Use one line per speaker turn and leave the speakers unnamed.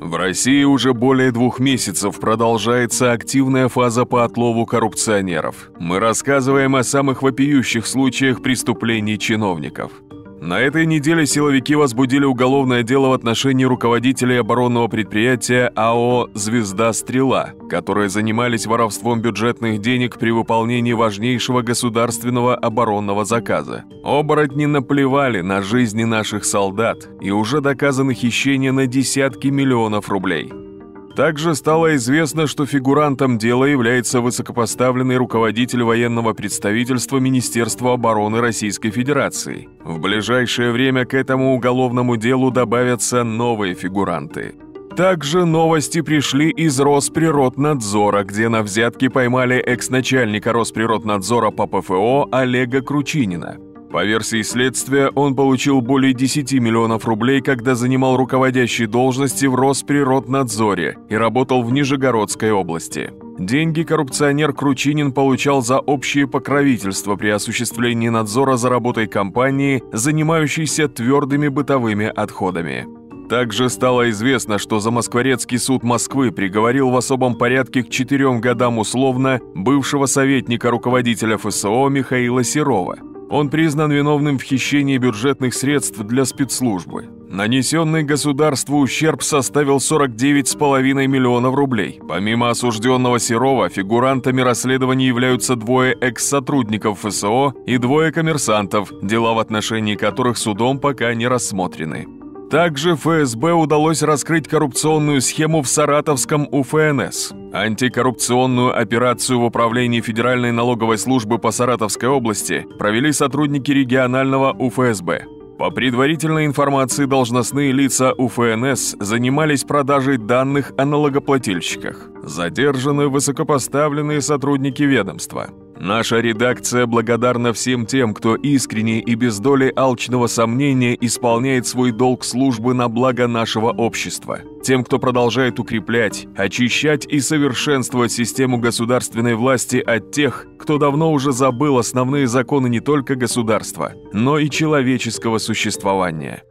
В России уже более двух месяцев продолжается активная фаза по отлову коррупционеров. Мы рассказываем о самых вопиющих случаях преступлений чиновников. На этой неделе силовики возбудили уголовное дело в отношении руководителей оборонного предприятия АО «Звезда Стрела», которые занимались воровством бюджетных денег при выполнении важнейшего государственного оборонного заказа. Оборотни наплевали на жизни наших солдат и уже доказано хищение на десятки миллионов рублей. Также стало известно, что фигурантом дела является высокопоставленный руководитель военного представительства Министерства обороны Российской Федерации. В ближайшее время к этому уголовному делу добавятся новые фигуранты. Также новости пришли из Росприроднадзора, где на взятки поймали экс-начальника Росприроднадзора по ПФО Олега Кручинина. По версии следствия, он получил более 10 миллионов рублей, когда занимал руководящие должности в Росприроднадзоре и работал в Нижегородской области. Деньги коррупционер Кручинин получал за общее покровительство при осуществлении надзора за работой компании, занимающейся твердыми бытовыми отходами. Также стало известно, что Замоскворецкий суд Москвы приговорил в особом порядке к четырем годам условно бывшего советника руководителя ФСО Михаила Серова – он признан виновным в хищении бюджетных средств для спецслужбы. Нанесенный государству ущерб составил 49,5 миллионов рублей. Помимо осужденного Серова, фигурантами расследования являются двое экс-сотрудников ФСО и двое коммерсантов, дела в отношении которых судом пока не рассмотрены. Также ФСБ удалось раскрыть коррупционную схему в Саратовском УФНС. Антикоррупционную операцию в управлении Федеральной налоговой службы по Саратовской области провели сотрудники регионального УФСБ. По предварительной информации, должностные лица УФНС занимались продажей данных о налогоплательщиках. Задержаны высокопоставленные сотрудники ведомства. Наша редакция благодарна всем тем, кто искренне и без доли алчного сомнения исполняет свой долг службы на благо нашего общества. Тем, кто продолжает укреплять, очищать и совершенствовать систему государственной власти от тех, кто давно уже забыл основные законы не только государства, но и человеческого существования.